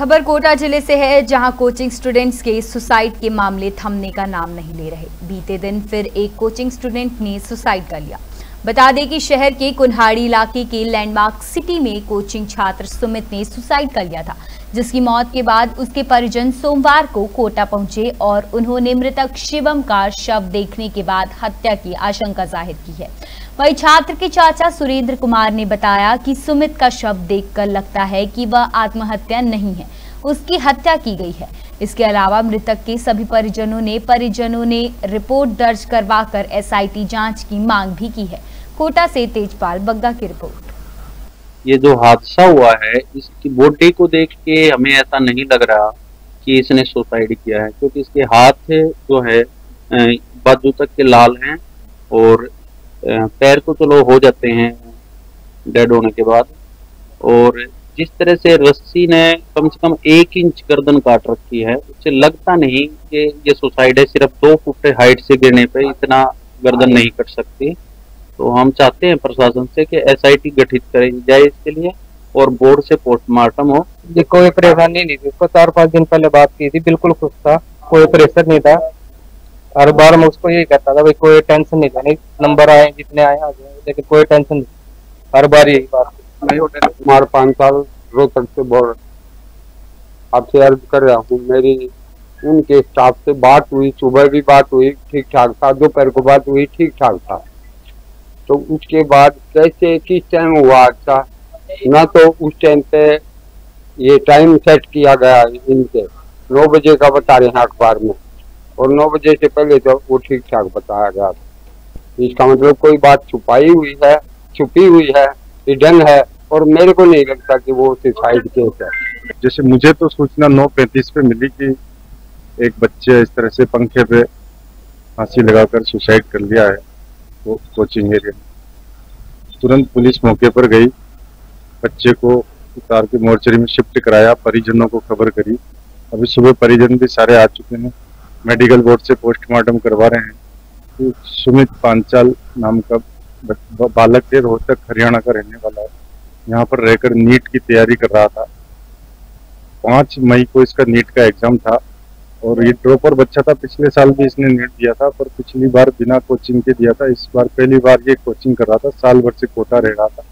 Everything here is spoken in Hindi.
खबर कोटा ज़िले से है, जहाँ कोचिंग स्टूडेंट्स के सुसाइड के मामले थमने का नाम नहीं ले रहे। बीते दिन फिर एक कोचिंग स्टूडेंट ने सुसाइड कर लिया। बता दें कि शहर के कुन्हाड़ी इलाके के लैंडमार्क सिटी में कोचिंग छात्र सुमित ने सुसाइड कर लिया था, जिसकी मौत के बाद उसके परिजन सोमवार को कोटा पहुँचे और उन्होंने मृतक शिवम का शव देखने के बाद हत्या की आशंका ज़ाहिर की है। वही छात्र के चाचा सुरेंद्र कुमार ने बताया कि सुमित का शव देखकर लगता है कि वह आत्महत्या नहीं है। उसकी हत्या की गई है। इसके अलावा मृतक के सभी परिजनों ने परिजनों ने रिपोर्ट दर्ज करवाकर एसआईटी जाँच की मांग भी की है। कोटा से तेजपाल, बग्गा की रिपोर्ट। ये जो हादसा हुआ है, इसकी बॉडी को देख के हमें ऐसा नहीं लग रहा कि इसने सुसाइड किया है, क्योंकि इसके हाथ जो है बाजू तक के लाल हैं और पैर तो चलो हो जाते हैं डेड होने के बाद। और जिस तरह से रस्सी ने कम से कम एक इंच गर्दन काट रखी है उससे लगता नहीं कि ये सुसाइड है, सिर्फ़ दो फुट हाइट से गिरने पे इतना गर्दन नहीं कट सकती। तो हम चाहते हैं प्रशासन से कि एसआईटी गठित करें, जाए इसके लिए और बोर्ड से पोस्टमार्टम हो। कोई परेशानी नहीं थी। उसको चार पाँच दिन पहले बात की थी, बिल्कुल खुश था। कोई प्रेशर नहीं था। हर बार मैं उसको यही कहता था, भाई, कोई टेंशन नहीं था। नहीं, नंबर आए, जितने आए, आ लेकिन कोई टेंशन नहीं। हर बार यही बात कुमार पाँच साल रोहतक से बोल आपसे अर्ज़ कर रहा हूँ, मेरी, उनके स्टाफ से बात हुई, सुबह भी बात हुई ठीक ठाक था, दोपहर को बात हुई ठीक ठाक था। तो उसके बाद कैसे, किस टाइम हुआ अच्छा? ना तो उस टाइम पे ये टाइम सेट किया गया इनके नौ बजे का बता रहे हैं अखबार में। और नौ बजे से पहले तो वो ठीक ठाक बताया गया इसका मतलब कोई बात छुपाई हुई है, छुपी हुई है हिडन है। और मेरे को नहीं लगता कि वो सुसाइड केस है। जैसे मुझे तो सूचना नौ पैंतीस पे मिली कि एक बच्चे इस तरह से पंखे पे फांसी लगाकर सुसाइड कर लिया है, वो कोचिंग एरिया। में तुरंत पुलिस मौके पर गई, बच्चे को उतार के मोर्चरी में शिफ्ट कराया, परिजनों को खबर करी। अभी सुबह परिजन भी सारे आ चुके हैं, मेडिकल बोर्ड से पोस्टमार्टम करवा रहे हैं। तो सुमित पांचाल नाम का बालक है, रोहतक, हरियाणा का रहने वाला है। यहाँ पर रहकर नीट की तैयारी कर रहा था। पाँच मई को इसका नीट का एग्ज़ाम था और ये ड्रॉपर बच्चा था। पिछले साल भी इसने नीट दिया था, पर पिछली बार बिना कोचिंग के दिया था। इस बार पहली बार ये कोचिंग कर रहा था। साल भर से कोटा रह रहा था।